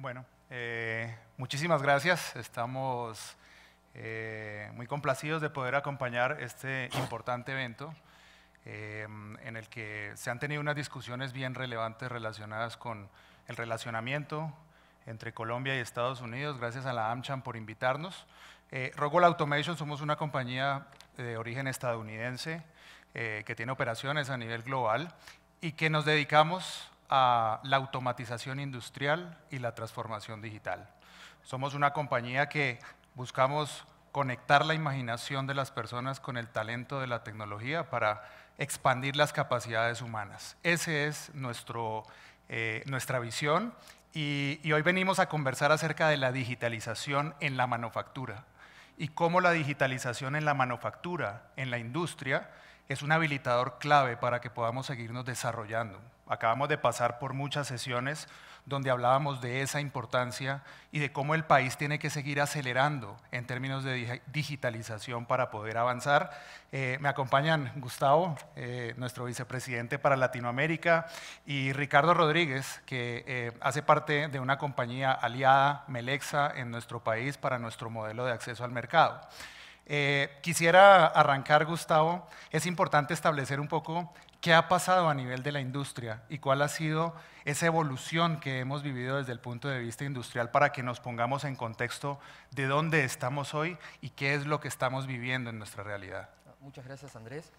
Bueno, eh, muchísimas gracias. Estamos eh, muy complacidos de poder acompañar este importante evento eh, en el que se han tenido unas discusiones bien relevantes relacionadas con el relacionamiento entre Colombia y Estados Unidos. Gracias a la AmCham por invitarnos. Rogol Automation somos una compañía de origen estadounidense que tiene operaciones a nivel global y que nos dedicamos a la automatización industrial y la transformación digital. Somos una compañía que buscamos conectar la imaginación de las personas con el talento de la tecnología para expandir las capacidades humanas. Esa es nuestro, eh, nuestra visión y, y hoy venimos a conversar acerca de la digitalización en la manufactura y cómo la digitalización en la manufactura, en la industria, es un habilitador clave para que podamos seguirnos desarrollando. Acabamos de pasar por muchas sesiones donde hablábamos de esa importancia y de cómo el país tiene que seguir acelerando en términos de digitalización para poder avanzar. Eh, me acompañan Gustavo, eh, nuestro vicepresidente para Latinoamérica, y Ricardo Rodríguez, que eh, hace parte de una compañía aliada, Melexa, en nuestro país para nuestro modelo de acceso al mercado. quisiera arrancar, Gustavo, es importante establecer un poco ¿Qué ha pasado a nivel de la industria y cuál ha sido esa evolución que hemos vivido desde el punto de vista industrial para que nos pongamos en contexto de dónde estamos hoy y qué es lo que estamos viviendo en nuestra realidad? Muchas gracias, Andrés.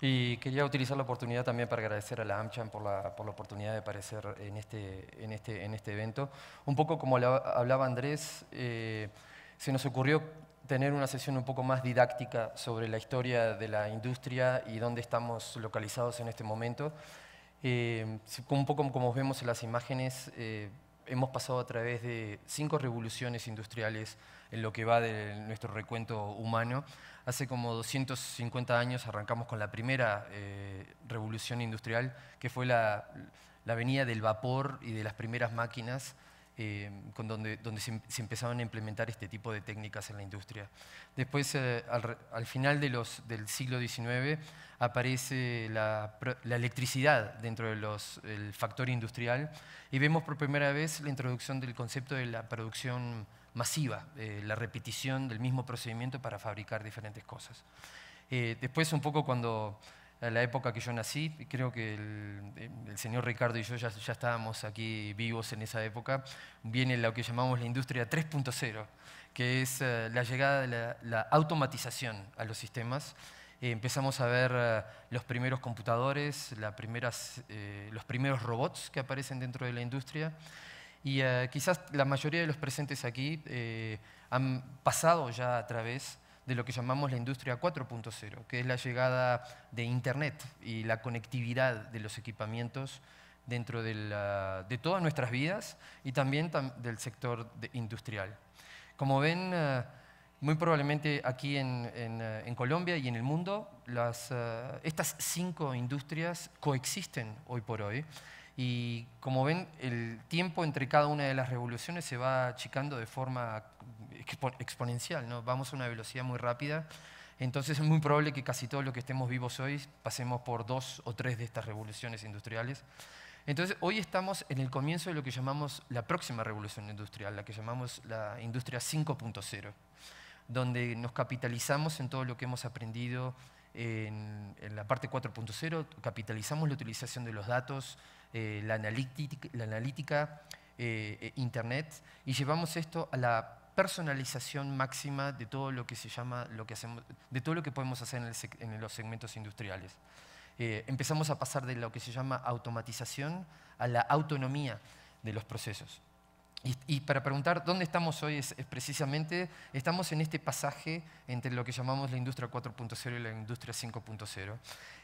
Y quería utilizar la oportunidad también para agradecer a la AmCham por la, por la oportunidad de aparecer en este, en, este, en este evento. Un poco como hablaba Andrés, eh, se nos ocurrió tener una sesión un poco más didáctica sobre la historia de la industria y dónde estamos localizados en este momento. Eh, un poco como vemos en las imágenes, eh, hemos pasado a través de cinco revoluciones industriales en lo que va de nuestro recuento humano. Hace como 250 años arrancamos con la primera eh, revolución industrial, que fue la, la venida del vapor y de las primeras máquinas eh, con donde, donde se, empezaban a implementar este tipo de técnicas en la industria. Después, eh, al, final de los, del siglo XIX, aparece la, la electricidad dentro del factor industrial y vemos por primera vez la introducción del concepto de la producción masiva, eh, la repetición del mismo procedimiento para fabricar diferentes cosas. después, un poco cuando la época que yo nací, creo que el, señor Ricardo y yo ya, ya, estábamos aquí vivos en esa época, viene lo que llamamos la industria 3.0, que es eh, la llegada de la, automatización a los sistemas. Eh, empezamos a ver eh, los primeros computadores, la primeras, los primeros robots que aparecen dentro de la industria. Y quizás la mayoría de los presentes aquí han pasado ya a través de lo que llamamos la industria 4.0, que es la llegada de Internet y la conectividad de los equipamientos dentro de, todas nuestras vidas y también del sector industrial. Como ven, eh, muy probablemente aquí eh, en, Colombia y en el mundo, eh, estas cinco industrias coexisten hoy por hoy. Y como ven, el tiempo entre cada una de las revoluciones se va achicando de forma exponencial, ¿no? vamos a una velocidad muy rápida. Entonces es muy probable que casi todo lo que estemos vivos hoy pasemos por dos o tres de estas revoluciones industriales. Entonces hoy estamos en el comienzo de lo que llamamos la próxima revolución industrial, la que llamamos la industria 5.0, donde nos capitalizamos en todo lo que hemos aprendido en, la parte 4.0, capitalizamos la utilización de los datos, eh, la analítica, eh, eh, Internet, y llevamos esto a la personalización máxima de todo lo que se llama, lo que hacemos, de todo lo que podemos hacer en, los segmentos industriales. Eh, empezamos a pasar de lo que se llama automatización a la autonomía de los procesos. Y, para preguntar dónde estamos hoy es, precisamente, estamos en este pasaje entre lo que llamamos la industria 4.0 y la industria 5.0.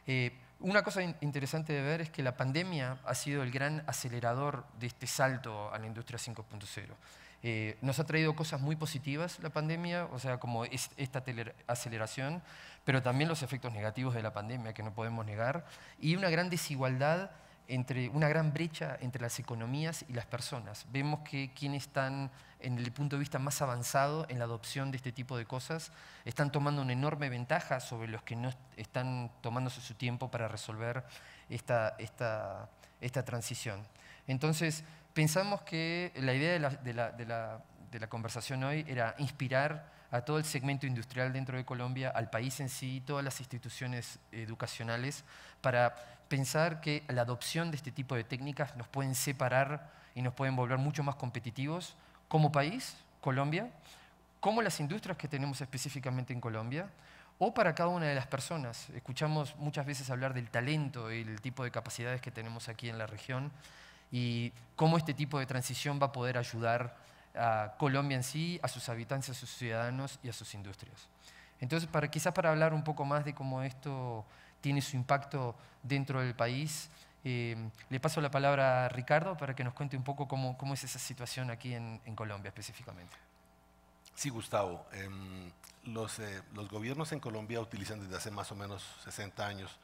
Eh, una cosa interesante de ver es que la pandemia ha sido el gran acelerador de este salto a la industria 5.0. Eh, nos ha traído cosas muy positivas la pandemia, o sea, como esta aceleración, pero también los efectos negativos de la pandemia que no podemos negar, y una gran desigualdad, entre, una gran brecha entre las economías y las personas. Vemos que quienes están en el punto de vista más avanzado en la adopción de este tipo de cosas están tomando una enorme ventaja sobre los que no están tomándose su tiempo para resolver esta, esta, esta transición. Entonces, pensamos que la idea de la, conversación hoy era inspirar a todo el segmento industrial dentro de Colombia, al país en sí, todas las instituciones educacionales, para pensar que la adopción de este tipo de técnicas nos pueden separar y nos pueden volver mucho más competitivos como país, Colombia, como las industrias que tenemos específicamente en Colombia, o para cada una de las personas. Escuchamos muchas veces hablar del talento y el tipo de capacidades que tenemos aquí en la región y cómo este tipo de transición va a poder ayudar a Colombia en sí, a sus habitantes, a sus ciudadanos y a sus industrias. Entonces, para, quizás para hablar un poco más de cómo esto tiene su impacto dentro del país, eh, le paso la palabra a Ricardo para que nos cuente un poco cómo, es esa situación aquí en, en Colombia específicamente. Sí, Gustavo. Em, los, eh, los, gobiernos en Colombia utilizan desde hace más o menos 60 años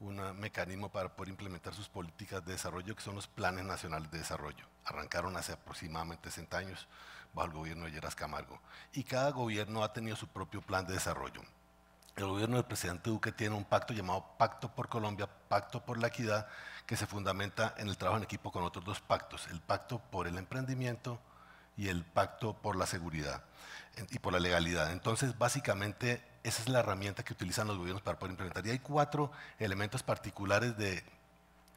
un mecanismo para poder implementar sus políticas de desarrollo, que son los planes nacionales de desarrollo. Arrancaron hace aproximadamente 60 años bajo el gobierno de Lleras Camargo. Y cada gobierno ha tenido su propio plan de desarrollo. El gobierno del presidente Duque tiene un pacto llamado Pacto por Colombia, Pacto por la Equidad, que se fundamenta en el trabajo en equipo con otros dos pactos, el Pacto por el Emprendimiento y el Pacto por la Seguridad y por la legalidad. Entonces, básicamente, esa es la herramienta que utilizan los gobiernos para poder implementar. Y hay cuatro elementos particulares de,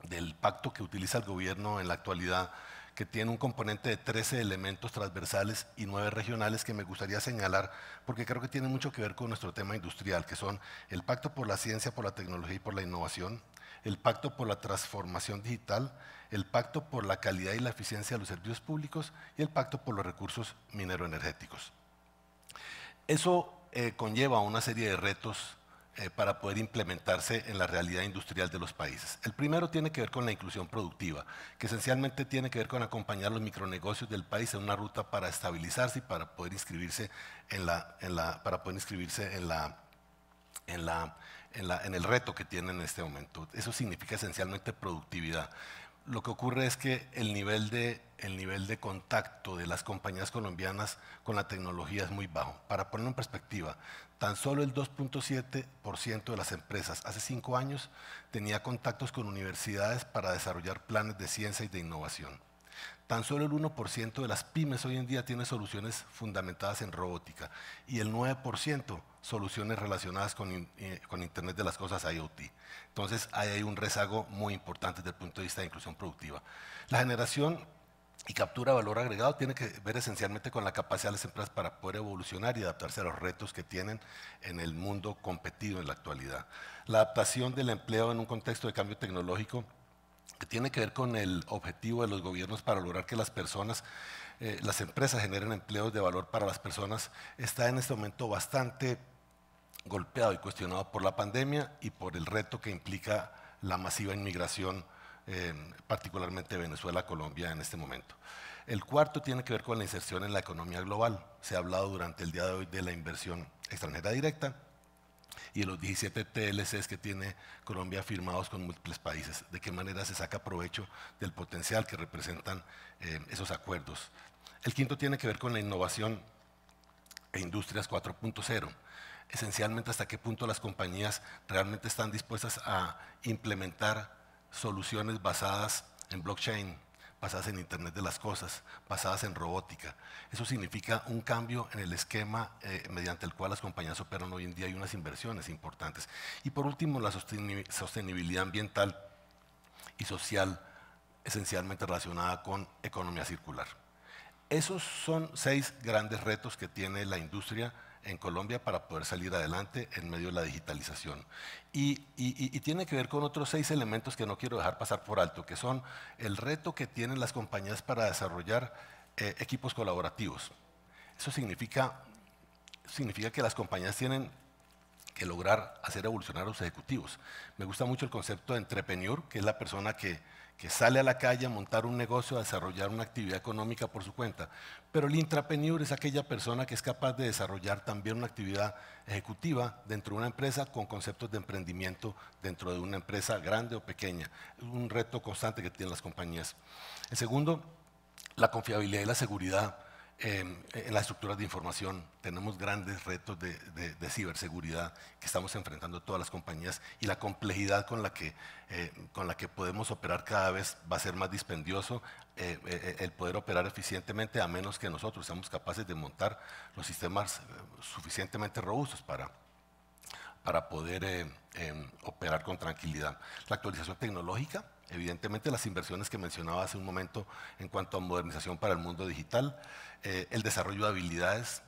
del pacto que utiliza el gobierno en la actualidad, que tiene un componente de 13 elementos transversales y 9 regionales que me gustaría señalar, porque creo que tiene mucho que ver con nuestro tema industrial, que son el pacto por la ciencia, por la tecnología y por la innovación, el pacto por la transformación digital, el pacto por la calidad y la eficiencia de los servicios públicos y el pacto por los recursos mineroenergéticos. Eso eh, conlleva una serie de retos eh, para poder implementarse en la realidad industrial de los países. El primero tiene que ver con la inclusión productiva, que esencialmente tiene que ver con acompañar los micronegocios del país en una ruta para estabilizarse y para poder inscribirse en la, para poder inscribirse en la, en la en, el reto que tienen en este momento. Eso significa esencialmente productividad lo que ocurre es que el nivel, de, el nivel de contacto de las compañías colombianas con la tecnología es muy bajo. Para ponerlo en perspectiva, tan solo el 2.7% de las empresas hace cinco años tenía contactos con universidades para desarrollar planes de ciencia y de innovación. Tan solo el 1% de las pymes hoy en día tiene soluciones fundamentadas en robótica y el 9% soluciones relacionadas con, eh, con, Internet de las Cosas IoT. Entonces ahí hay un rezago muy importante desde el punto de vista de inclusión productiva. La generación y captura de valor agregado tiene que ver esencialmente con la capacidad de las empresas para poder evolucionar y adaptarse a los retos que tienen en el mundo competido en la actualidad. La adaptación del empleo en un contexto de cambio tecnológico que tiene que ver con el objetivo de los gobiernos para lograr que las personas, eh, las empresas generen empleos de valor para las personas, está en este momento bastante golpeado y cuestionado por la pandemia y por el reto que implica la masiva inmigración, eh, particularmente Venezuela Colombia en este momento. El cuarto tiene que ver con la inserción en la economía global. Se ha hablado durante el día de hoy de la inversión extranjera directa y de los 17 TLCs que tiene Colombia firmados con múltiples países, de qué manera se saca provecho del potencial que representan eh, esos acuerdos. El quinto tiene que ver con la innovación e industrias 4.0 esencialmente hasta qué punto las compañías realmente están dispuestas a implementar soluciones basadas en blockchain, basadas en Internet de las Cosas, basadas en robótica. Eso significa un cambio en el esquema eh, mediante el cual las compañías operan hoy en día y unas inversiones importantes. Y por último, la sostenibilidad ambiental y social esencialmente relacionada con economía circular. Esos son seis grandes retos que tiene la industria en Colombia para poder salir adelante en medio de la digitalización. Y, tiene que ver con otros seis elementos que no quiero dejar pasar por alto, que son el reto que tienen las compañías para desarrollar eh, equipos colaborativos. Eso significa, significa que las compañías tienen que lograr hacer evolucionar a los ejecutivos. Me gusta mucho el concepto de entrepreneur, que es la persona que que sale a la calle a montar un negocio, a desarrollar una actividad económica por su cuenta. Pero el intrapreneur es aquella persona que es capaz de desarrollar también una actividad ejecutiva dentro de una empresa con conceptos de emprendimiento dentro de una empresa grande o pequeña. Es un reto constante que tienen las compañías. El segundo, la confiabilidad y la seguridad En las estructuras de información tenemos grandes retos de, ciberseguridad que estamos enfrentando todas las compañías y la complejidad con la que, eh, con la que podemos operar cada vez va a ser más dispendioso eh, eh, el poder operar eficientemente a menos que nosotros seamos capaces de montar los sistemas suficientemente robustos para, para poder em, operar con tranquilidad. La actualización tecnológica Evidentemente las inversiones que mencionaba hace un momento en cuanto a modernización para el mundo digital, eh, el desarrollo de habilidades,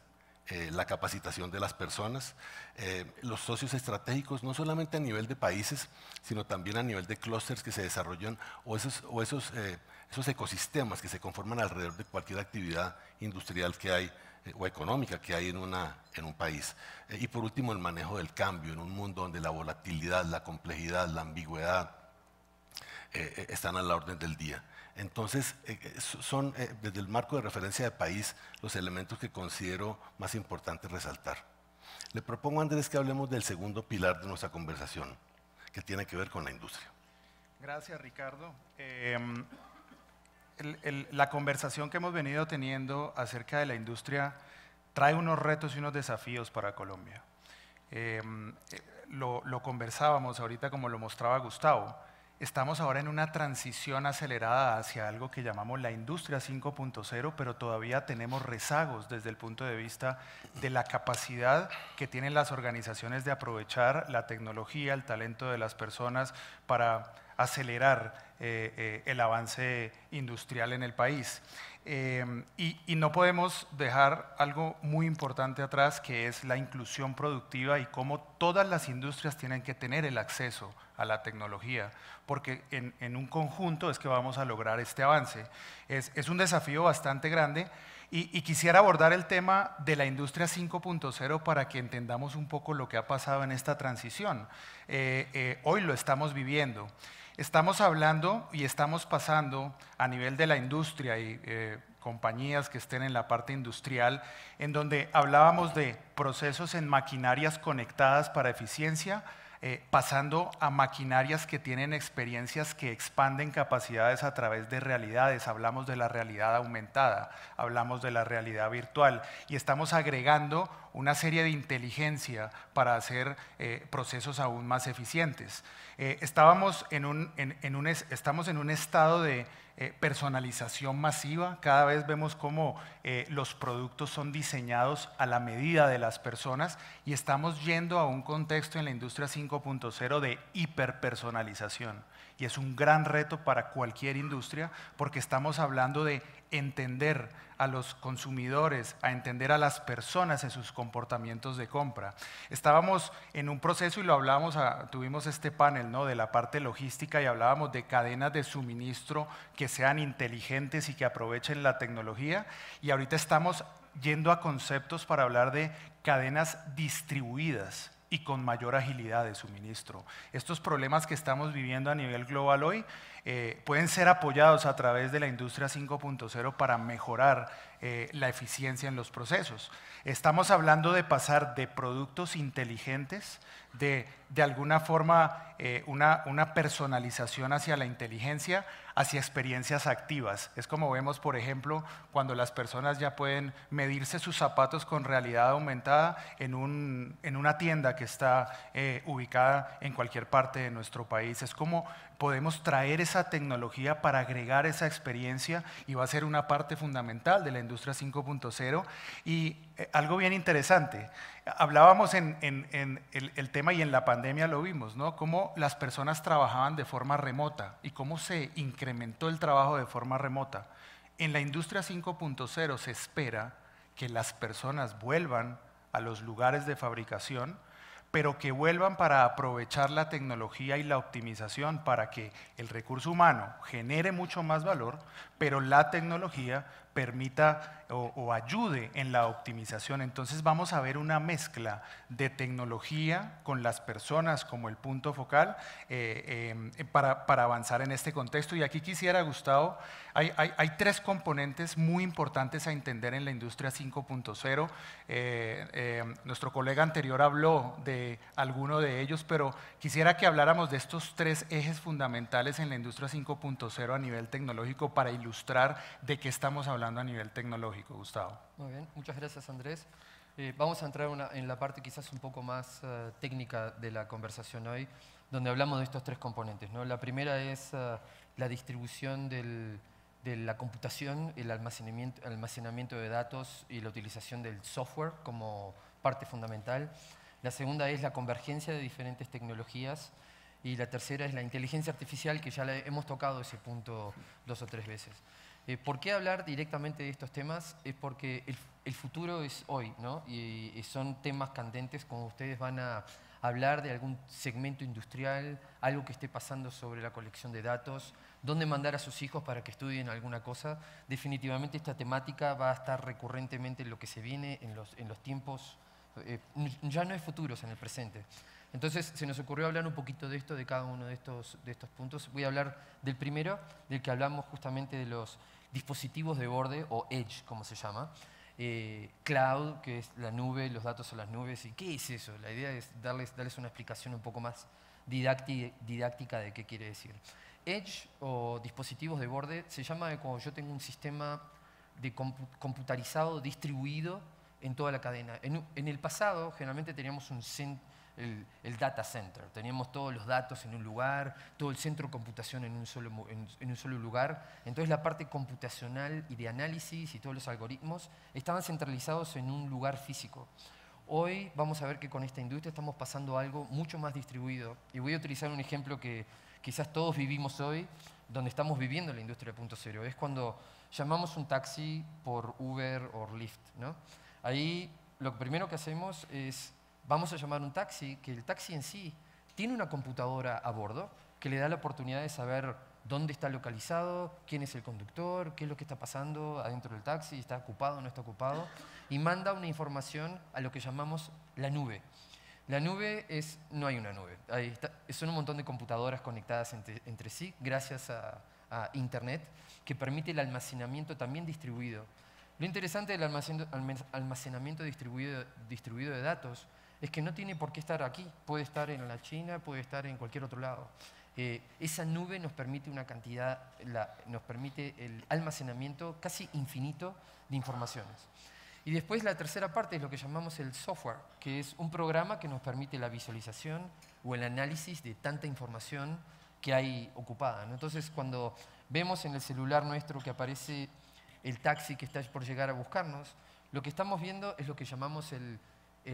eh, la capacitación de las personas, eh, los socios estratégicos, no solamente a nivel de países, sino también a nivel de clústeres que se desarrollan o esos, esos ecosistemas que se conforman alrededor de cualquier actividad industrial que hay o económica que hay en, una, en un país. y por último, el manejo del cambio en un mundo donde la volatilidad, la complejidad, la ambigüedad, eh, eh, están a la orden del día. Entonces, eh, son desde el marco de referencia de país los elementos que considero más importantes resaltar. Le propongo Andrés que hablemos del segundo pilar de nuestra conversación, que tiene que ver con la industria. Gracias, Ricardo. Em, la conversación que hemos venido teniendo acerca de la industria trae unos retos y unos desafíos para Colombia. Em, lo, lo, conversábamos ahorita como lo mostraba Gustavo. Estamos ahora en una transición acelerada hacia algo que llamamos la industria 5.0, pero todavía tenemos rezagos desde el punto de vista de la capacidad que tienen las organizaciones de aprovechar la tecnología, el talento de las personas para acelerar eh, eh, el avance industrial en el país. Eh, y, no podemos dejar algo muy importante atrás, que es la inclusión productiva y cómo todas las industrias tienen que tener el acceso a la tecnología, porque en, un conjunto es que vamos a lograr este avance. Es, un desafío bastante grande y, quisiera abordar el tema de la industria 5.0 para que entendamos un poco lo que ha pasado en esta transición. hoy lo estamos viviendo. Estamos hablando y estamos pasando a nivel de la industria y eh, compañías que estén en la parte industrial, en donde hablábamos de procesos en maquinarias conectadas para eficiencia, eh, pasando a maquinarias que tienen experiencias que expanden capacidades a través de realidades. Hablamos de la realidad aumentada, hablamos de la realidad virtual y estamos agregando una serie de inteligencia para hacer eh, procesos aún más eficientes. Eh, estábamos en un, estamos en un estado de eh, personalización masiva. Cada vez vemos cómo eh, los productos son diseñados a la medida de las personas y estamos yendo a un contexto en la industria 5.0 de hiperpersonalización. Y es un gran reto para cualquier industria porque estamos hablando de entender a los consumidores, a entender a las personas en sus comportamientos de compra. Estábamos en un proceso y lo hablábamos, tuvimos este panel ¿no? de la parte logística y hablábamos de cadenas de suministro que sean inteligentes y que aprovechen la tecnología. Y ahorita estamos yendo a conceptos para hablar de cadenas distribuidas y con mayor agilidad de suministro. Estos problemas que estamos viviendo a nivel global hoy eh, pueden ser apoyados a través de la industria 5.0 para mejorar eh, la eficiencia en los procesos. Estamos hablando de pasar de productos inteligentes, de, de alguna forma eh, una, una personalización hacia la inteligencia, hacia experiencias activas. Es como vemos, por ejemplo, cuando las personas ya pueden medirse sus zapatos con realidad aumentada en, un, en una tienda que está ubicada en cualquier parte de nuestro país. Es como podemos traer esa tecnología para agregar esa experiencia y va a ser una parte fundamental de la industria 5.0. Y eh, algo bien interesante, hablábamos en, el, tema y en la pandemia lo vimos, ¿no? Cómo las personas trabajaban de forma remota y cómo se incrementó el trabajo de forma remota. En la industria 5.0 se espera que las personas vuelvan a los lugares de fabricación, pero que vuelvan para aprovechar la tecnología y la optimización para que el recurso humano genere mucho más valor, pero la tecnología permita o, ayude en la optimización. Entonces vamos a ver una mezcla de tecnología con las personas como el punto focal eh, eh, para, avanzar en este contexto. Y aquí quisiera, Gustavo, hay, tres componentes muy importantes a entender en la industria 5.0. Eh, nuestro colega anterior habló de alguno de ellos, pero quisiera que habláramos de estos tres ejes fundamentales en la industria 5.0 a nivel tecnológico para ilustrar de qué estamos hablando a nivel tecnológico, Gustavo. Muy bien, muchas gracias Andrés. Eh, vamos a entrar en la parte quizás un poco más eh, técnica de la conversación hoy, donde hablamos de estos tres componentes. ¿no? La primera es eh, la distribución del, de la computación, el almacenamiento, almacenamiento de datos y la utilización del software como parte fundamental. La segunda es la convergencia de diferentes tecnologías y la tercera es la inteligencia artificial, que ya hemos tocado ese punto dos o tres veces. Eh, ¿Por qué hablar directamente de estos temas? Es porque el, futuro es hoy, ¿no? Y, y, son temas candentes, como ustedes van a hablar de algún segmento industrial, algo que esté pasando sobre la colección de datos, dónde mandar a sus hijos para que estudien alguna cosa. Definitivamente esta temática va a estar recurrentemente en lo que se viene en los, en los tiempos, eh, ya no hay futuros en el presente. Entonces se nos ocurrió hablar un poquito de esto, de cada uno de estos, de estos puntos. Voy a hablar del primero, del que hablamos justamente de los dispositivos de borde, o Edge, como se llama. Eh, cloud, que es la nube, los datos a las nubes. ¿Y qué es eso? La idea es darles, darles una explicación un poco más didáctica de qué quiere decir. Edge o dispositivos de borde se llama cuando yo tengo un sistema de computarizado distribuido en toda la cadena. En, el pasado generalmente teníamos un el, data center, teníamos todos los datos en un lugar, todo el centro de computación en un, solo, en un solo lugar. Entonces la parte computacional y de análisis y todos los algoritmos estaban centralizados en un lugar físico. Hoy vamos a ver que con esta industria estamos pasando algo mucho más distribuido. Y voy a utilizar un ejemplo que quizás todos vivimos hoy, donde estamos viviendo la industria 0. Es cuando llamamos un taxi por Uber o Lyft. ¿no? Ahí lo primero que hacemos es, vamos a llamar un taxi, que el taxi en sí tiene una computadora a bordo que le da la oportunidad de saber dónde está localizado, quién es el conductor, qué es lo que está pasando adentro del taxi, está ocupado o no está ocupado, y manda una información a lo que llamamos la nube. La nube es, no hay una nube, son un montón de computadoras conectadas entre, sí gracias a, Internet que permite el almacenamiento también distribuido. Lo interesante del almacenamiento distribuido, distribuido de datos es que no tiene por qué estar aquí, puede estar en la China, puede estar en cualquier otro lado. Eh, esa nube nos permite una cantidad, nos permite el almacenamiento casi infinito de informaciones. Y después la tercera parte es lo que llamamos el software, que es un programa que nos permite la visualización o el análisis de tanta información que hay ocupada. Entonces, cuando vemos en el celular nuestro que aparece el taxi que está por llegar a buscarnos, lo que estamos viendo es lo que llamamos el,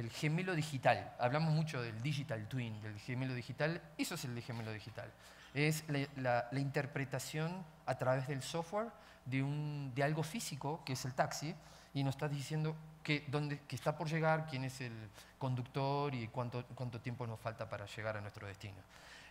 gemelo digital. Hablamos mucho del digital twin, del gemelo digital. Eso es el gemelo digital. Es la, interpretación a través del software de, un, de algo físico, que es el taxi, y nos está diciendo que, dónde, que está por llegar, quién es el conductor y cuánto, cuánto tiempo nos falta para llegar a nuestro destino.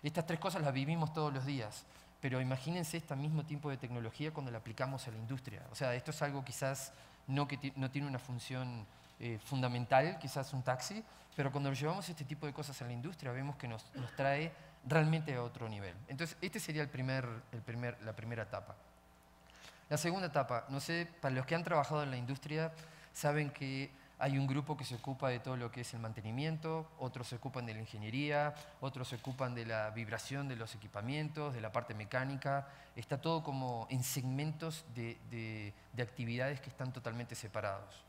Estas tres cosas las vivimos todos los días, pero imagínense este mismo tipo de tecnología cuando la aplicamos a la industria. O sea, esto es algo quizás no que no tiene una función eh, fundamental, quizás un taxi, pero cuando llevamos este tipo de cosas a la industria vemos que nos, nos trae realmente a otro nivel. Entonces, este sería el primer, el primer, la primera etapa. La segunda etapa, no sé, para los que han trabajado en la industria, saben que hay un grupo que se ocupa de todo lo que es el mantenimiento, otros se ocupan de la ingeniería, otros se ocupan de la vibración de los equipamientos, de la parte mecánica. Está todo como en segmentos de, actividades que están totalmente separados.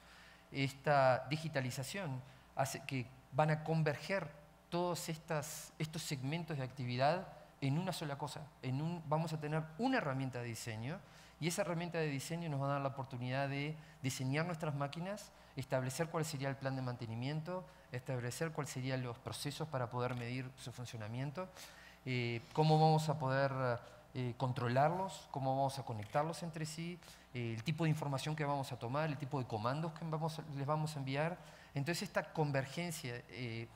Esta digitalización hace que van a converger todos estos segmentos de actividad en una sola cosa. Vamos a tener una herramienta de diseño y esa herramienta de diseño nos va a dar la oportunidad de diseñar nuestras máquinas, establecer cuál sería el plan de mantenimiento, establecer cuáles serían los procesos para poder medir su funcionamiento, eh, cómo vamos a poder eh, controlarlos, cómo vamos a conectarlos entre sí, eh, el tipo de información que vamos a tomar, el tipo de comandos que les vamos a enviar. Entonces esta convergencia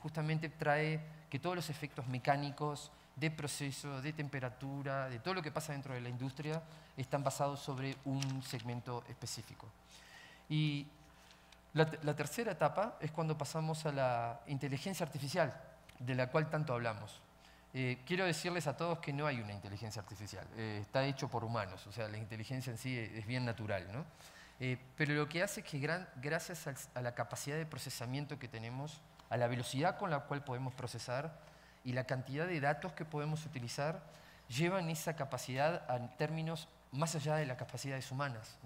justamente trae que todos los efectos mecánicos, de proceso, de temperatura, de todo lo que pasa dentro de la industria, están basados sobre un segmento específico. Y la, tercera etapa es cuando pasamos a la inteligencia artificial, de la cual tanto hablamos. Eh, quiero decirles a todos que no hay una inteligencia artificial, eh, está hecho por humanos, o sea, la inteligencia en sí es bien natural, ¿no? Eh, pero lo que hace es que gracias a la capacidad de procesamiento que tenemos, a la velocidad con la cual podemos procesar, y la cantidad de datos que podemos utilizar llevan esa capacidad a términos más allá de las capacidades humanas.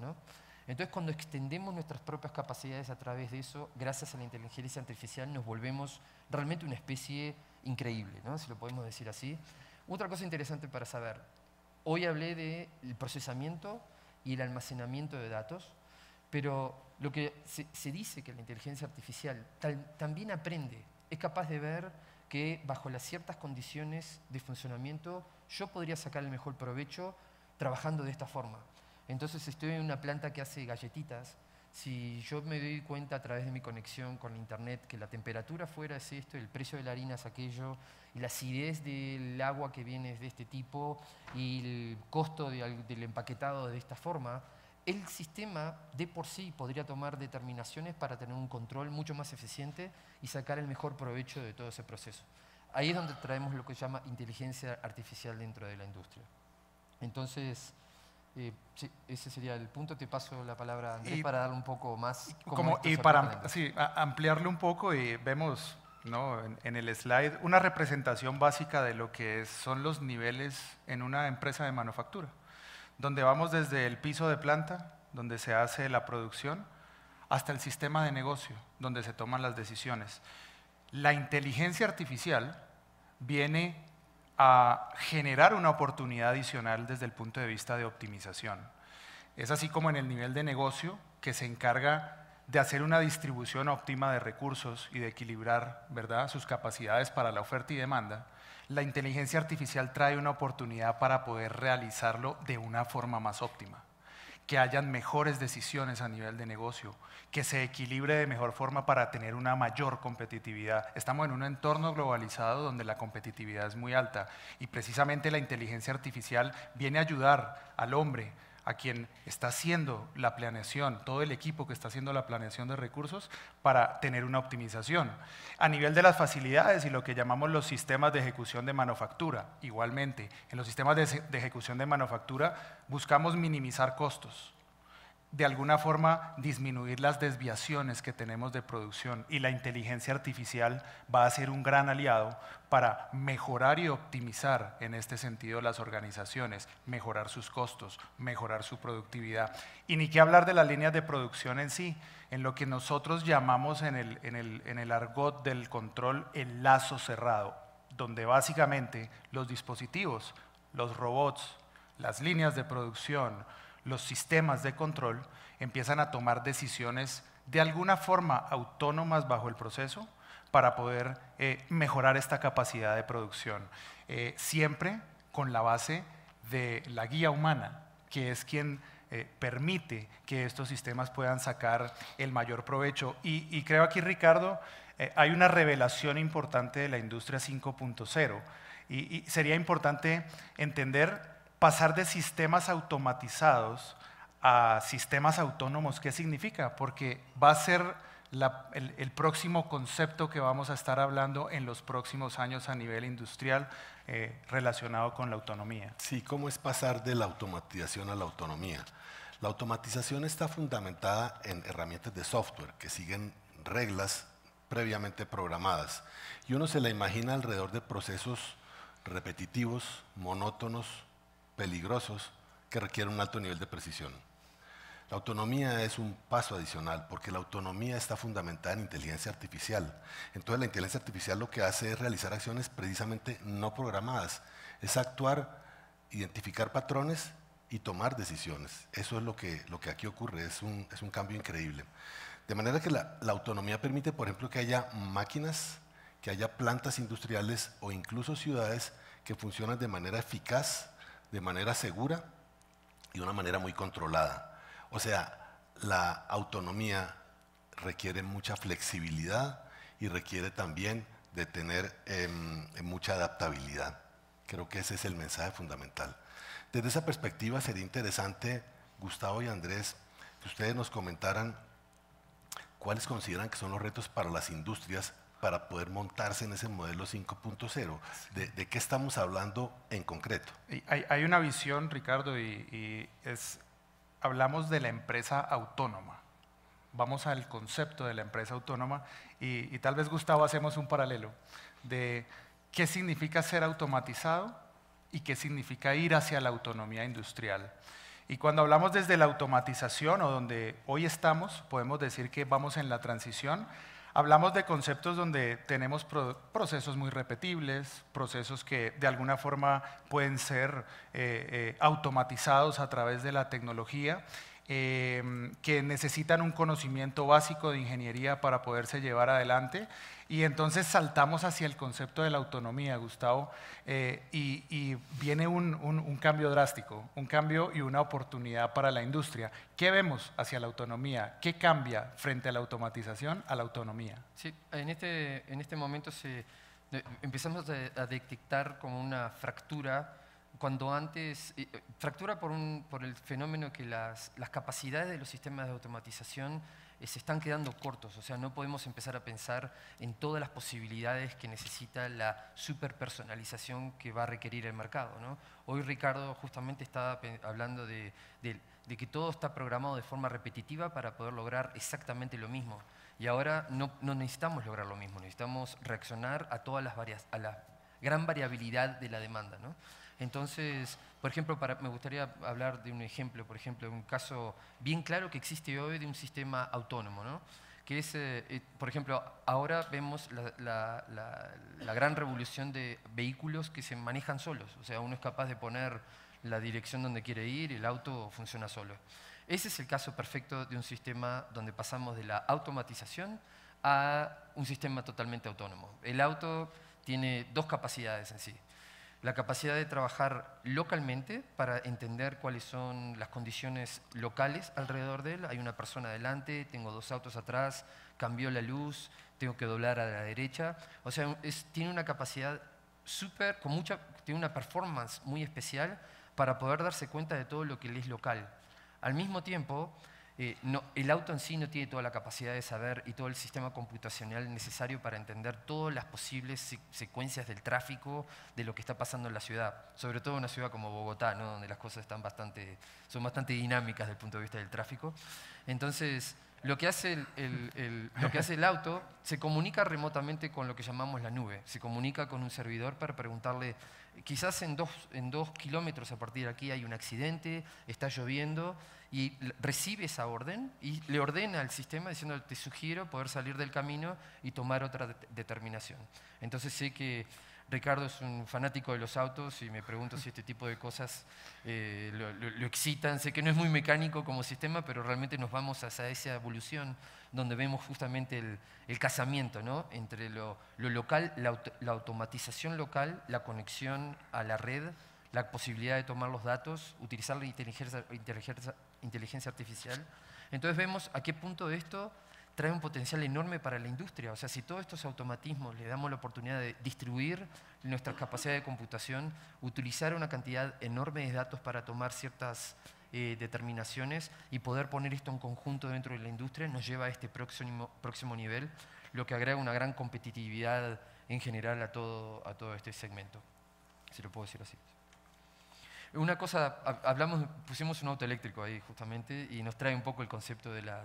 Entonces, cuando extendemos nuestras propias capacidades a través de eso, gracias a la inteligencia artificial, nos volvemos realmente una especie increíble, ¿no? si lo podemos decir así. Otra cosa interesante para saber, hoy hablé del procesamiento y el almacenamiento de datos, pero lo que se, dice que la inteligencia artificial también aprende, es capaz de ver que bajo las ciertas condiciones de funcionamiento yo podría sacar el mejor provecho trabajando de esta forma. Entonces estoy en una planta que hace galletitas. Si yo me doy cuenta a través de mi conexión con internet que la temperatura fuera es esto, el precio de la harina es aquello, y la acidez del agua que viene es de este tipo, y el costo del empaquetado de esta forma, el sistema de por sí podría tomar determinaciones para tener un control mucho más eficiente y sacar el mejor provecho de todo ese proceso. Ahí es donde traemos lo que se llama inteligencia artificial dentro de la industria. Entonces, eh, sí, ese sería el punto. Te paso la palabra a Andrés para darle un poco más. Como, y para sí, ampliarle un poco, y vemos ¿no? en, el slide una representación básica de lo que son los niveles en una empresa de manufactura, donde vamos desde el piso de planta, donde se hace la producción, hasta el sistema de negocio, donde se toman las decisiones. La inteligencia artificial viene a generar una oportunidad adicional desde el punto de vista de optimización. Es así como en el nivel de negocio que se encarga de hacer una distribución óptima de recursos y de equilibrar ¿verdad? sus capacidades para la oferta y demanda, la inteligencia artificial trae una oportunidad para poder realizarlo de una forma más óptima que hayan mejores decisiones a nivel de negocio, que se equilibre de mejor forma para tener una mayor competitividad. Estamos en un entorno globalizado donde la competitividad es muy alta y precisamente la inteligencia artificial viene a ayudar al hombre a quien está haciendo la planeación, todo el equipo que está haciendo la planeación de recursos para tener una optimización. A nivel de las facilidades y lo que llamamos los sistemas de ejecución de manufactura, igualmente, en los sistemas de, ejecución de manufactura buscamos minimizar costos de alguna forma disminuir las desviaciones que tenemos de producción y la inteligencia artificial va a ser un gran aliado para mejorar y optimizar en este sentido las organizaciones, mejorar sus costos, mejorar su productividad. Y ni qué hablar de las líneas de producción en sí, en lo que nosotros llamamos en el, en el, en el argot del control el lazo cerrado, donde básicamente los dispositivos, los robots, las líneas de producción, los sistemas de control empiezan a tomar decisiones de alguna forma autónomas bajo el proceso para poder eh, mejorar esta capacidad de producción, eh, siempre con la base de la guía humana, que es quien eh, permite que estos sistemas puedan sacar el mayor provecho. Y, creo aquí, Ricardo, hay una revelación importante de la industria 5.0 y sería importante entender pasar de sistemas automatizados a sistemas autónomos, ¿qué significa? Porque va a ser el, próximo concepto que vamos a estar hablando en los próximos años a nivel industrial eh, relacionado con la autonomía. Sí, ¿cómo es pasar de la automatización a la autonomía? La automatización está fundamentada en herramientas de software que siguen reglas previamente programadas y uno se la imagina alrededor de procesos repetitivos, monótonos, peligrosos que requieren un alto nivel de precisión. La autonomía es un paso adicional porque la autonomía está fundamentada en inteligencia artificial. Entonces la inteligencia artificial lo que hace es realizar acciones precisamente no programadas, es actuar, identificar patrones y tomar decisiones. Eso es lo que, lo que aquí ocurre, es un, es un cambio increíble. De manera que la, la autonomía permite, por ejemplo, que haya máquinas, que haya plantas industriales o incluso ciudades que funcionan de manera eficaz de manera segura y de una manera muy controlada. O sea, la autonomía requiere mucha flexibilidad y requiere también de tener em, mucha adaptabilidad. Creo que ese es el mensaje fundamental. Desde esa perspectiva sería interesante, Gustavo y Andrés, que ustedes nos comentaran cuáles consideran que son los retos para las industrias para poder montarse en ese modelo 5.0. De, qué estamos hablando en concreto? Hay, una visión, Ricardo, y, es, hablamos de la empresa autónoma. Vamos al concepto de la empresa autónoma y, tal vez, Gustavo, hacemos un paralelo de qué significa ser automatizado y qué significa ir hacia la autonomía industrial. Y cuando hablamos desde la automatización o donde hoy estamos, podemos decir que vamos en la transición, hablamos de conceptos donde tenemos procesos muy repetibles, procesos que de alguna forma pueden ser eh, eh, automatizados a través de la tecnología Em, que necesitan un conocimiento básico de ingeniería para poderse llevar adelante. Y entonces saltamos hacia el concepto de la autonomía, Gustavo, eh, y, viene un, un, cambio drástico, un cambio y una oportunidad para la industria. ¿Qué vemos hacia la autonomía? ¿Qué cambia frente a la automatización a la autonomía? Sí, en este, en este momento se, empezamos a detectar como una fractura cuando antes, eh, eh, fractura por, un, por el fenómeno que las, las, capacidades de los sistemas de automatización eh, se están quedando cortos, o sea, no podemos empezar a pensar en todas las posibilidades que necesita la superpersonalización que va a requerir el mercado. ¿no? Hoy Ricardo justamente estaba hablando de, de, de, que todo está programado de forma repetitiva para poder lograr exactamente lo mismo. Y ahora no, no necesitamos lograr lo mismo, necesitamos reaccionar a todas las varias, a la gran variabilidad de la demanda. ¿no? Entonces, por ejemplo, me gustaría hablar de un ejemplo, por ejemplo, un caso bien claro que existe hoy de un sistema autónomo, ¿no? que es, eh, eh, por ejemplo, ahora vemos la, gran revolución de vehículos que se manejan solos, o sea, uno es capaz de poner la dirección donde quiere ir el auto funciona solo. Ese es el caso perfecto de un sistema donde pasamos de la automatización a un sistema totalmente autónomo. El auto tiene dos capacidades en sí la capacidad de trabajar localmente para entender cuáles son las condiciones locales alrededor de él. Hay una persona adelante, tengo dos autos atrás, cambió la luz, tengo que doblar a la derecha. O sea, tiene una capacidad súper, con mucha, tiene una performance muy especial para poder darse cuenta de todo lo que le es local. Al mismo tiempo, eh, el auto en sí no tiene toda la capacidad de saber y todo el sistema computacional necesario para entender todas las posibles secuencias del tráfico, de lo que está pasando en la ciudad, sobre todo en una ciudad como Bogotá, donde las cosas están bastante, son bastante dinámicas desde el punto de vista del tráfico. Entonces, lo que, hace el, lo que hace el auto se comunica remotamente con lo que llamamos la nube, se comunica con un servidor para preguntarle, quizás en dos, en dos kilómetros a partir de aquí hay un accidente, está lloviendo, y recibe esa orden y le ordena al sistema diciendo, te sugiero poder salir del camino y tomar otra determinación. Entonces sé que Ricardo es un fanático de los autos y me pregunto si este tipo de cosas eh, lo, excitan. Sé que no es muy mecánico como sistema, pero realmente nos vamos hacia esa evolución donde vemos justamente el, casamiento ¿no? entre lo, local, la automatización local, la conexión a la red, la posibilidad de tomar los datos, utilizar la inteligencia, artificial. Entonces vemos a qué punto esto trae un potencial enorme para la industria. O sea, si todos estos automatismos le damos la oportunidad de distribuir nuestra capacidad de computación, utilizar una cantidad enorme de datos para tomar ciertas eh, determinaciones y poder poner esto en conjunto dentro de la industria, nos lleva a este próximo, próximo nivel, lo que agrega una gran competitividad en general a todo, a todo este segmento, si lo puedo decir así. Una cosa, hablamos, pusimos un auto eléctrico ahí justamente y nos trae un poco el concepto de la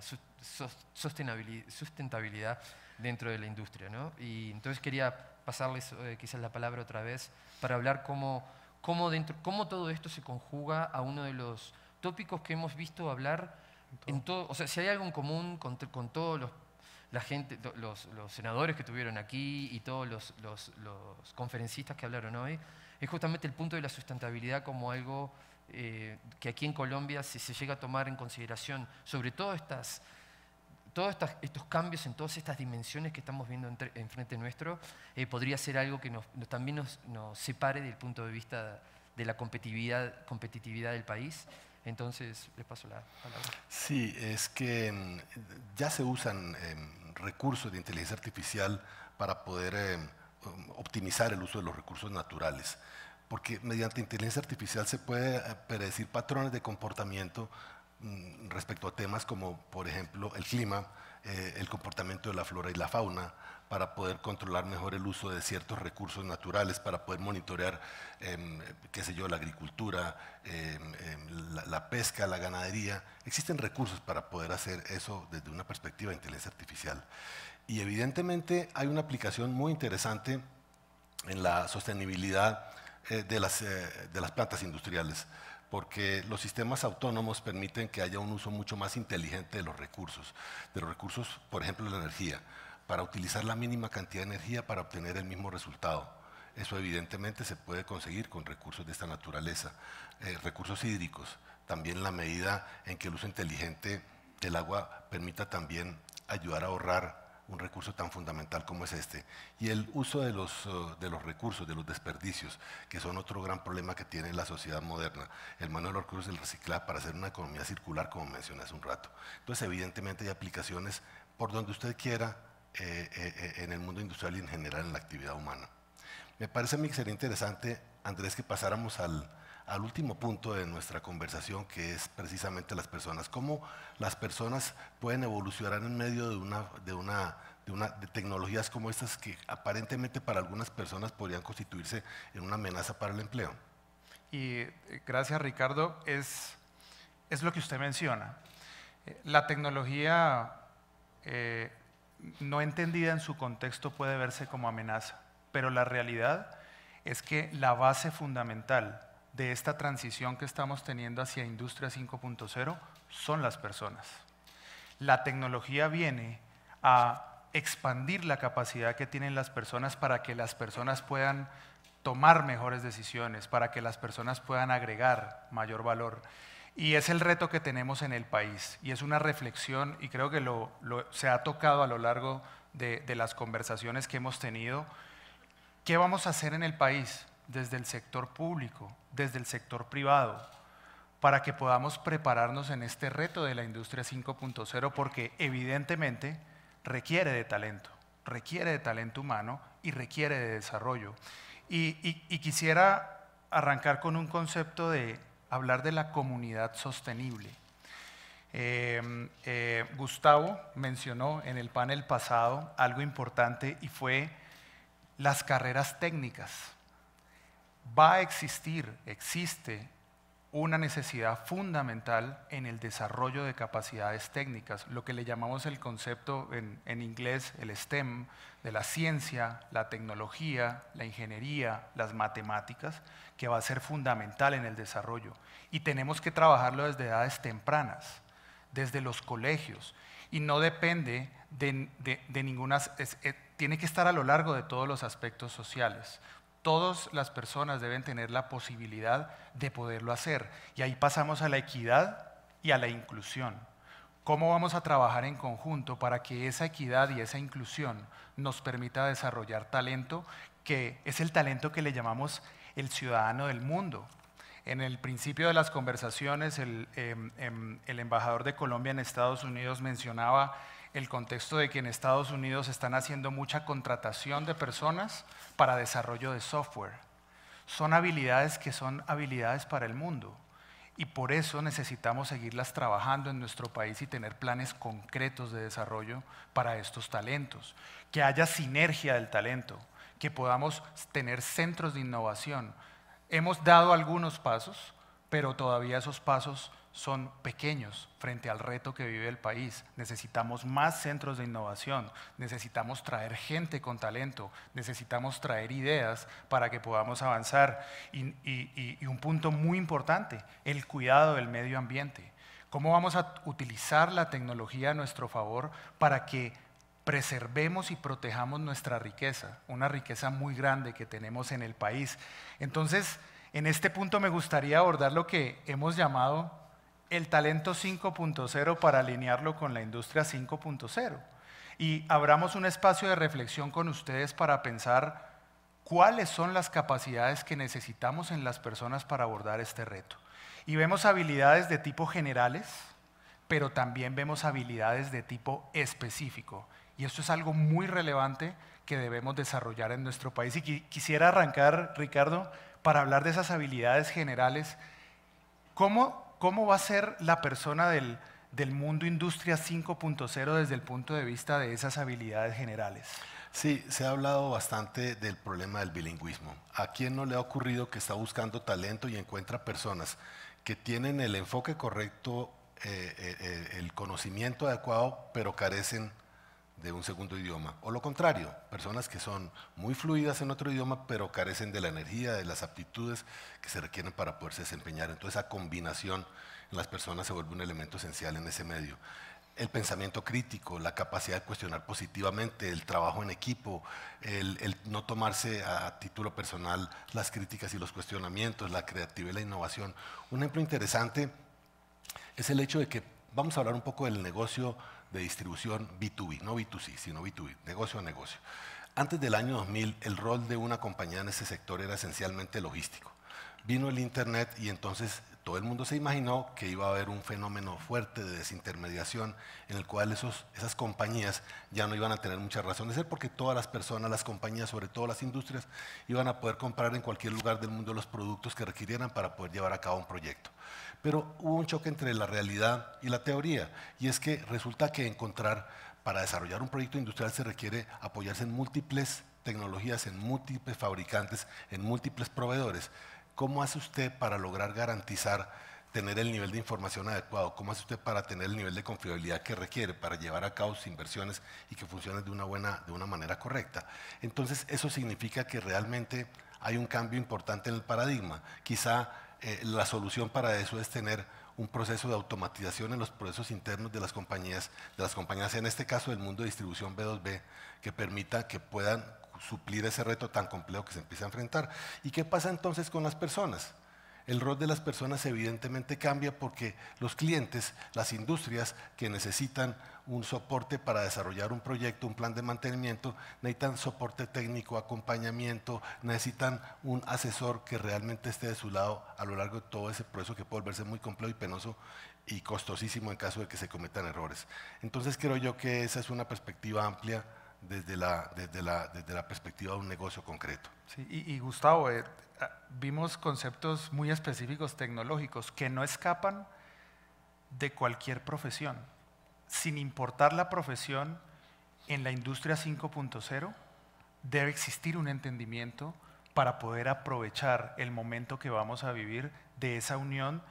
sustentabilidad dentro de la industria. ¿no? Y entonces quería pasarles eh, quizás la palabra otra vez para hablar cómo, cómo, dentro, cómo todo esto se conjuga a uno de los tópicos que hemos visto hablar en todo. O sea, si hay algo en común con, con todos los la gente, los, los, senadores que estuvieron aquí y todos los, los, los conferencistas que hablaron hoy, es justamente el punto de la sustentabilidad como algo eh, que aquí en Colombia, si se llega a tomar en consideración, sobre todo estas, todos estos cambios en todas estas dimensiones que estamos viendo enfrente nuestro, eh, podría ser algo que nos, también nos, separe del punto de vista de la competitividad, competitividad del país. Entonces, les paso la palabra. Sí, es que mm, ya se usan em, recursos de inteligencia artificial para poder em, optimizar el uso de los recursos naturales, porque mediante inteligencia artificial se puede eh, predecir patrones de comportamiento mm, respecto a temas como, por ejemplo, el clima, eh, el comportamiento de la flora y la fauna, para poder controlar mejor el uso de ciertos recursos naturales, para poder monitorear, em, qué sé yo, la agricultura, em, em, la, pesca, la ganadería. Existen recursos para poder hacer eso desde una perspectiva de inteligencia artificial. Y evidentemente hay una aplicación muy interesante en la sostenibilidad eh, de, las, eh, de las plantas industriales, porque los sistemas autónomos permiten que haya un uso mucho más inteligente de los recursos, de los recursos, por ejemplo, la energía, para utilizar la mínima cantidad de energía para obtener el mismo resultado. Eso evidentemente se puede conseguir con recursos de esta naturaleza, eh, recursos hídricos, también la medida en que el uso inteligente del agua permita también ayudar a ahorrar un recurso tan fundamental como es este. Y el uso de los, uh, de los recursos, de los desperdicios, que son otro gran problema que tiene la sociedad moderna. El manejo de los recursos del reciclar para hacer una economía circular, como mencioné hace un rato. Entonces, evidentemente hay aplicaciones por donde usted quiera eh, eh, eh, en el mundo industrial y en general en la actividad humana. Me parece a mí que sería interesante, Andrés, que pasáramos al, al último punto de nuestra conversación, que es precisamente las personas. Cómo las personas pueden evolucionar en medio de una, de una, de una de tecnologías como estas que aparentemente para algunas personas podrían constituirse en una amenaza para el empleo. Y eh, gracias Ricardo, es, es lo que usted menciona. Eh, la tecnología eh, no entendida en su contexto puede verse como amenaza, pero la realidad es que la base fundamental de esta transición que estamos teniendo hacia Industria 5.0 son las personas. La tecnología viene a expandir la capacidad que tienen las personas para que las personas puedan tomar mejores decisiones, para que las personas puedan agregar mayor valor. Y es el reto que tenemos en el país. Y es una reflexión, y creo que se ha tocado a lo largo de las conversaciones que hemos tenido. ¿Qué vamos a hacer en el país? Desde el sector público, desde el sector privado, para que podamos prepararnos en este reto de la industria 5.0, porque evidentemente requiere de talento, requiere de talento humano y requiere de desarrollo. Y, quisiera arrancar con un concepto de hablar de la comunidad sostenible. Eh, eh, Gustavo mencionó en el panel pasado algo importante y fue las carreras técnicas va a existir, existe una necesidad fundamental en el desarrollo de capacidades técnicas, lo que le llamamos el concepto en, inglés, el STEM, de la ciencia, la tecnología, la ingeniería, las matemáticas, que va a ser fundamental en el desarrollo. Y tenemos que trabajarlo desde edades tempranas, desde los colegios, y no depende de, ninguna, eh, tiene que estar a lo largo de todos los aspectos sociales. Todas las personas deben tener la posibilidad de poderlo hacer. Y ahí pasamos a la equidad y a la inclusión. ¿Cómo vamos a trabajar en conjunto para que esa equidad y esa inclusión nos permita desarrollar talento, que es el talento que le llamamos el ciudadano del mundo? En el principio de las conversaciones, el, em, em, el embajador de Colombia en Estados Unidos mencionaba el contexto de que en Estados Unidos están haciendo mucha contratación de personas para desarrollo de software. Son habilidades que son habilidades para el mundo y por eso necesitamos seguirlas trabajando en nuestro país y tener planes concretos de desarrollo para estos talentos, que haya sinergia del talento, que podamos tener centros de innovación. Hemos dado algunos pasos, pero todavía esos pasos son pequeños frente al reto que vive el país. Necesitamos más centros de innovación, necesitamos traer gente con talento, necesitamos traer ideas para que podamos avanzar. Y, un punto muy importante, el cuidado del medio ambiente. ¿Cómo vamos a utilizar la tecnología a nuestro favor para que preservemos y protejamos nuestra riqueza, una riqueza muy grande que tenemos en el país? Entonces, en este punto me gustaría abordar lo que hemos llamado el talento 5.0 para alinearlo con la industria 5.0. Y abramos un espacio de reflexión con ustedes para pensar cuáles son las capacidades que necesitamos en las personas para abordar este reto. Y vemos habilidades de tipo generales, pero también vemos habilidades de tipo específico. Y esto es algo muy relevante que debemos desarrollar en nuestro país. Y quisiera arrancar, Ricardo, para hablar de esas habilidades generales. ¿Cómo ¿cómo va a ser la persona del, mundo industria 5.0 desde el punto de vista de esas habilidades generales? Sí, se ha hablado bastante del problema del bilingüismo. ¿A quién no le ha ocurrido que está buscando talento y encuentra personas que tienen el enfoque correcto, eh, eh, eh, el conocimiento adecuado, pero carecen de un segundo idioma. O lo contrario, personas que son muy fluidas en otro idioma, pero carecen de la energía, de las aptitudes que se requieren para poderse desempeñar. Entonces esa combinación en las personas se vuelve un elemento esencial en ese medio. El pensamiento crítico, la capacidad de cuestionar positivamente, el trabajo en equipo, el, no tomarse a título personal las críticas y los cuestionamientos, la creatividad y la innovación. Un ejemplo interesante es el hecho de que vamos a hablar un poco del negocio de distribución B2B, no B2C, sino B2B, negocio a negocio. Antes del año 2000, el rol de una compañía en ese sector era esencialmente logístico. Vino el Internet y entonces todo el mundo se imaginó que iba a haber un fenómeno fuerte de desintermediación en el cual esas compañías ya no iban a tener mucha razón de ser porque todas las personas, las compañías, sobre todo las industrias, iban a poder comprar en cualquier lugar del mundo los productos que requirieran para poder llevar a cabo un proyecto. Pero hubo un choque entre la realidad y la teoría, y es que resulta que encontrar, para desarrollar un proyecto industrial se requiere apoyarse en múltiples tecnologías, en múltiples fabricantes, en múltiples proveedores. ¿Cómo hace usted para lograr garantizar tener el nivel de información adecuado? ¿Cómo hace usted para tener el nivel de confiabilidad que requiere para llevar a cabo sus inversiones y que funcionen de una, buena, de una manera correcta? Entonces, eso significa que realmente hay un cambio importante en el paradigma. Quizá eh, la solución para eso es tener un proceso de automatización en los procesos internos de las compañías, de las compañías, en este caso del mundo de distribución B2B, que permita que puedan suplir ese reto tan complejo que se empieza a enfrentar. ¿Y qué pasa entonces con las personas? El rol de las personas evidentemente cambia porque los clientes, las industrias que necesitan un soporte para desarrollar un proyecto, un plan de mantenimiento, necesitan soporte técnico, acompañamiento, necesitan un asesor que realmente esté de su lado a lo largo de todo ese proceso que puede volverse muy complejo y penoso y costosísimo en caso de que se cometan errores. Entonces creo yo que esa es una perspectiva amplia desde la, desde la, desde la perspectiva de un negocio concreto. Sí, y, Gustavo, eh, vimos conceptos muy específicos tecnológicos que no escapan de cualquier profesión. Sin importar la profesión, en la industria 5.0 debe existir un entendimiento para poder aprovechar el momento que vamos a vivir de esa unión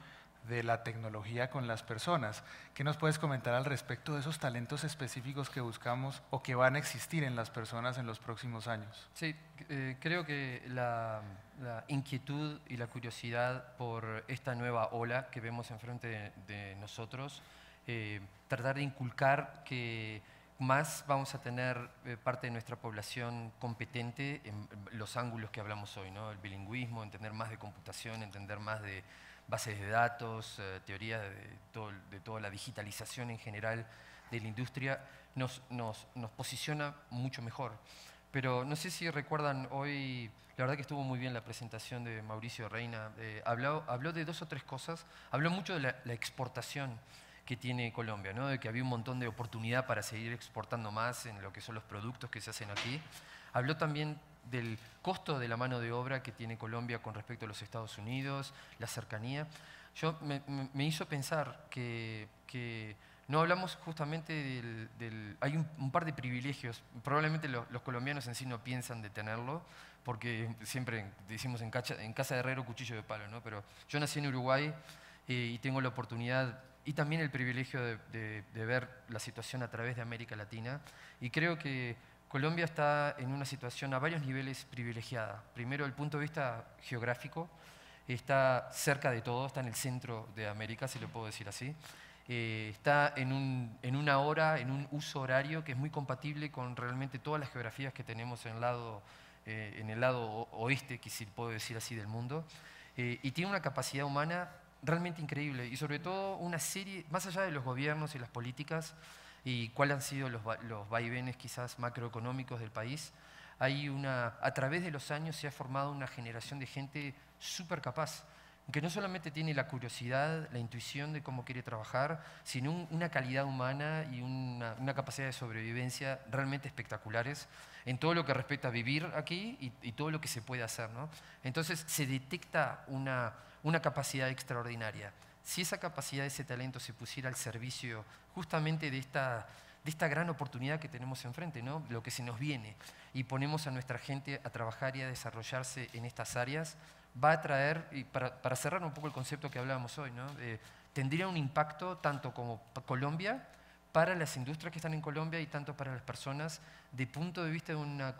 de la tecnología con las personas. ¿Qué nos puedes comentar al respecto de esos talentos específicos que buscamos o que van a existir en las personas en los próximos años? Sí, eh, creo que la, inquietud y la curiosidad por esta nueva ola que vemos enfrente de, nosotros, eh, tratar de inculcar que más vamos a tener eh, parte de nuestra población competente en los ángulos que hablamos hoy, ¿no? el bilingüismo, entender más de computación, entender más de bases de datos, eh, teoría de, toda la digitalización en general de la industria, nos, posiciona mucho mejor. Pero no sé si recuerdan hoy, la verdad que estuvo muy bien la presentación de Mauricio Reina, eh, habló, de dos o tres cosas, habló mucho de la, exportación que tiene Colombia, ¿no? de que había un montón de oportunidad para seguir exportando más en lo que son los productos que se hacen aquí. Habló también del costo de la mano de obra que tiene Colombia con respecto a los Estados Unidos, la cercanía. Yo me, hizo pensar que, no hablamos justamente del... hay un, par de privilegios, probablemente los colombianos en sí no piensan de tenerlo, porque siempre decimos en, casa de herrero cuchillo de palo, ¿no? pero yo nací en Uruguay eh, y tengo la oportunidad y también el privilegio de ver la situación a través de América Latina, y creo que Colombia está en una situación a varios niveles privilegiada. Primero, el punto de vista geográfico, está cerca de todo, está en el centro de América, si lo puedo decir así. Eh, está en, una hora, en un uso horario que es muy compatible con realmente todas las geografías que tenemos en el lado, eh, en el lado oeste, que si puedo decir así, del mundo. Eh, y tiene una capacidad humana realmente increíble y sobre todo una serie, más allá de los gobiernos y las políticas, y cuáles han sido los, los vaivenes quizás macroeconómicos del país, hay una, a través de los años se ha formado una generación de gente súper capaz, que no solamente tiene la curiosidad, la intuición de cómo quiere trabajar, sino una calidad humana y una, una, capacidad de sobrevivencia realmente espectaculares en todo lo que respecta a vivir aquí y, y todo lo que se puede hacer. ¿no? Entonces se detecta una, una capacidad extraordinaria si esa capacidad, ese talento se pusiera al servicio justamente de esta, de esta gran oportunidad que tenemos enfrente, ¿no? lo que se nos viene, y ponemos a nuestra gente a trabajar y a desarrollarse en estas áreas, va a traer, y para, cerrar un poco el concepto que hablábamos hoy, ¿no? tendría un impacto tanto como Colombia, para las industrias que están en Colombia y tanto para las personas de punto de vista de una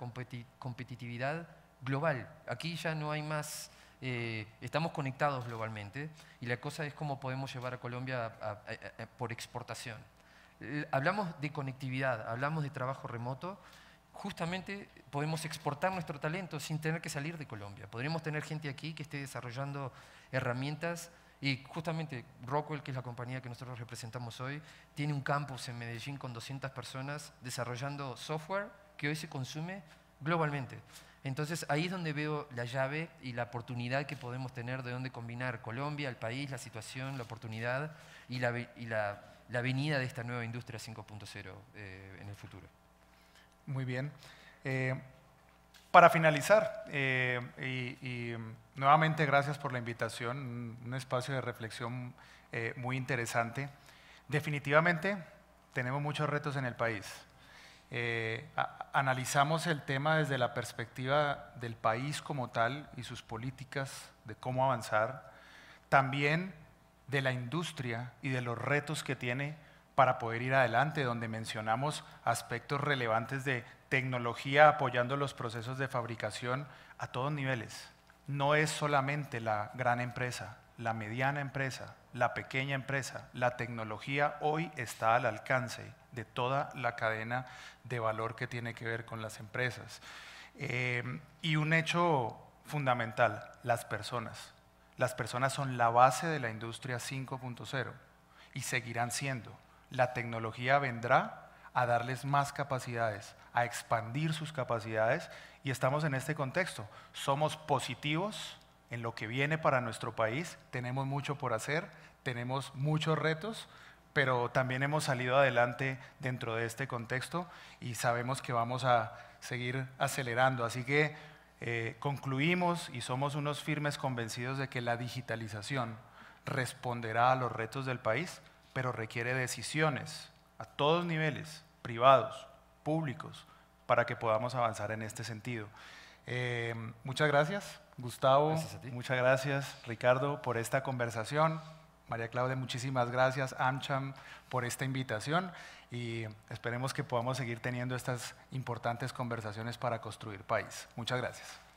competitividad global. Aquí ya no hay más, eh, estamos conectados globalmente y la cosa es cómo podemos llevar a Colombia por exportación. Hablamos de conectividad, hablamos de trabajo remoto, justamente podemos exportar nuestro talento sin tener que salir de Colombia. Podríamos tener gente aquí que esté desarrollando herramientas y justamente Rockwell, que es la compañía que nosotros representamos hoy, tiene un campus en Medellín con 200 personas desarrollando software que hoy se consume globalmente. Entonces ahí es donde veo la llave y la oportunidad que podemos tener de dónde combinar Colombia, el país, la situación, la oportunidad y la, y la, la venida de esta nueva industria 5.0 eh, en el futuro. Muy bien. Eh, para finalizar, eh, y, nuevamente gracias por la invitación, un espacio de reflexión eh, muy interesante. Definitivamente tenemos muchos retos en el país. Analizamos el tema desde la perspectiva del país como tal y sus políticas de cómo avanzar, también de la industria y de los retos que tiene para poder ir adelante, donde mencionamos aspectos relevantes de tecnología apoyando los procesos de fabricación a todos niveles. No es solamente la gran empresa, la mediana empresa, la pequeña empresa. La tecnología hoy está al alcance de toda la cadena de valor que tiene que ver con las empresas. Eh, y un hecho fundamental, las personas. Las personas son la base de la industria 5.0 y seguirán siendo la tecnología vendrá a darles más capacidades, a expandir sus capacidades y estamos en este contexto. Somos positivos en lo que viene para nuestro país, tenemos mucho por hacer, tenemos muchos retos, pero también hemos salido adelante dentro de este contexto y sabemos que vamos a seguir acelerando. Así que eh, concluimos y somos unos firmes convencidos de que la digitalización responderá a los retos del país, pero requiere decisiones a todos niveles, privados, públicos, para que podamos avanzar en este sentido. Eh, muchas gracias, Gustavo. muchas gracias, Ricardo, por esta conversación. María Claudia, muchísimas gracias, AmCham, por esta invitación y esperemos que podamos seguir teniendo estas importantes conversaciones para construir país. Muchas gracias.